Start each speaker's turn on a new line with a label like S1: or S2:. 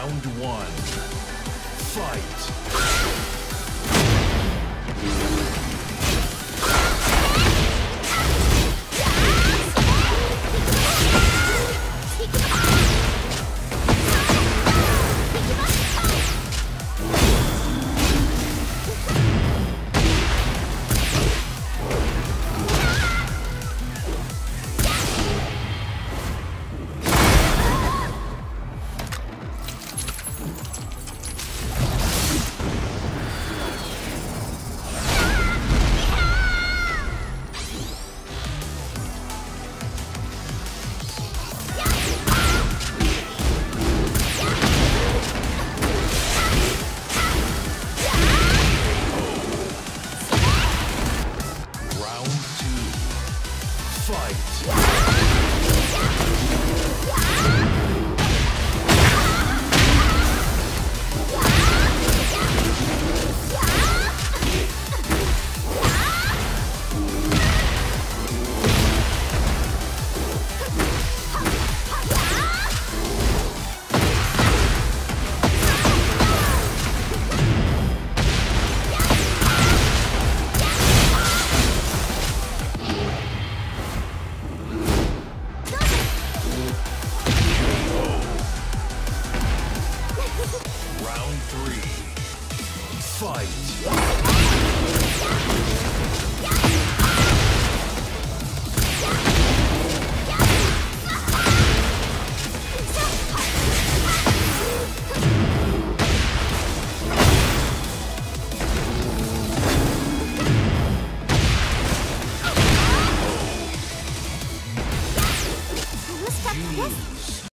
S1: Round one. Fight.
S2: fight. しかったです